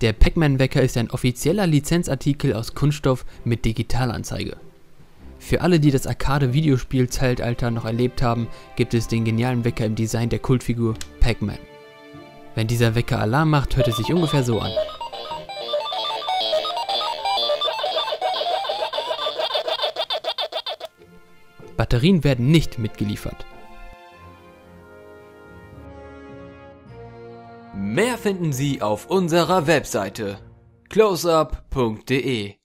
Der Pac-Man-Wecker ist ein offizieller Lizenzartikel aus Kunststoff mit Digitalanzeige. Für alle, die das Arcade-Videospiel-Zeitalter noch erlebt haben, gibt es den genialen Wecker im Design der Kultfigur Pac-Man. Wenn dieser Wecker Alarm macht, hört es sich ungefähr so an. Batterien werden nicht mitgeliefert. Mehr finden Sie auf unserer Webseite closeup.de